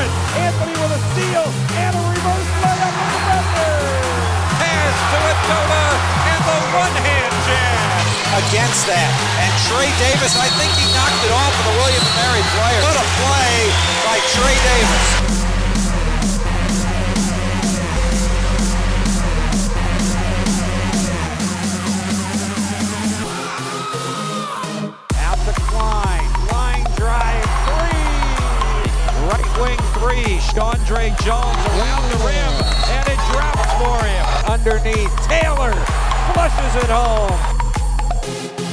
German. Anthony with a steal and a reverse layup of the Bender. Pass to Atola and the one-hand jam Against that. And Trey Davis, I think he knocked it. three. ShawnDre' Jones around the rim, and it drops for him. Underneath, Taylor flushes it home.